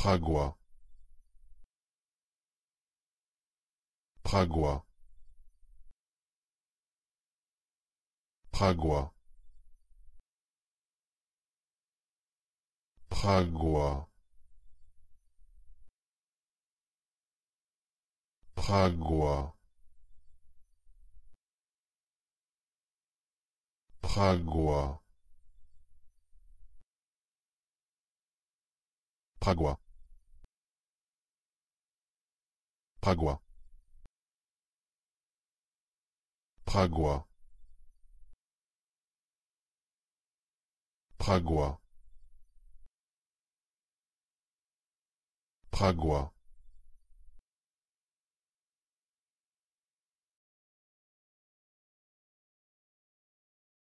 Pragois. Pragois. Pragois. Pragois. Pragois. Pragois. Pragois. Pragois. Pragois. Pragois. Pragois.